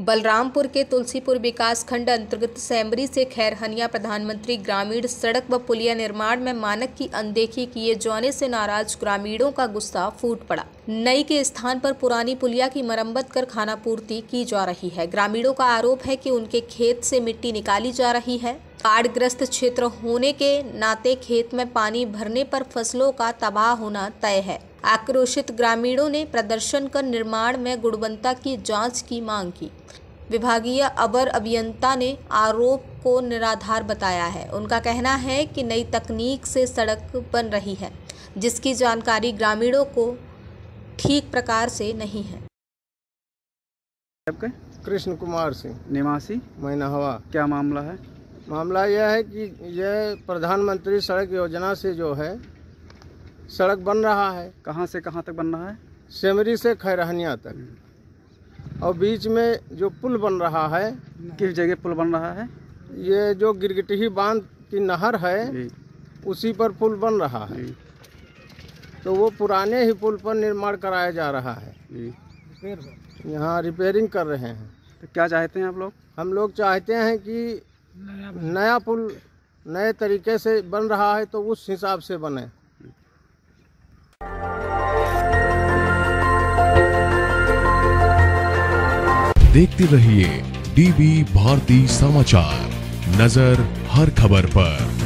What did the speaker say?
बलरामपुर के तुलसीपुर विकास खंड अंतर्गत सैमरी से खैरहनिया प्रधानमंत्री ग्रामीण सड़क व पुलिया निर्माण में मानक की अनदेखी किए जाने से नाराज़ ग्रामीणों का गुस्सा फूट पड़ा। नई के स्थान पर पुरानी पुलिया की मरम्मत कर खाना पूर्ति की जा रही है। ग्रामीणों का आरोप है कि उनके खेत से मिट्टी निकाली जा रही है। बाढ़ग्रस्त क्षेत्र होने के नाते खेत में पानी भरने पर फ़सलों का तबाह होना तय है। आक्रोशित ग्रामीणों ने प्रदर्शन कर निर्माण में गुणवत्ता की जाँच की मांग की। विभागीय अवर अभियंता ने आरोप को निराधार बताया है। उनका कहना है कि नई तकनीक से सड़क बन रही है जिसकी जानकारी ग्रामीणों को ठीक प्रकार से नहीं है। कृष्ण कुमार सिंह। निवासी? मैना हवा क्या मामला है? मामला यह है कि यह प्रधानमंत्री सड़क योजना से जो है सड़क बन रहा है। कहाँ से कहाँ तक बन रहा है? सेमरी से खैरहनिया तक। और बीच में जो पुल बन रहा है किस जगह पुल बन रहा है? ये जो गिरगिटही बाँध की नहर है उसी पर पुल बन रहा है। तो वो पुराने ही पुल पर निर्माण कराया जा रहा है। यहाँ रिपेयरिंग कर रहे हैं। तो क्या चाहते हैं आप लोग? हम लोग चाहते हैं कि नया पुल नए तरीके से बन रहा है तो उस हिसाब से बने। देखते रहिए डीबी भारती समाचार। नज़र हर खबर पर।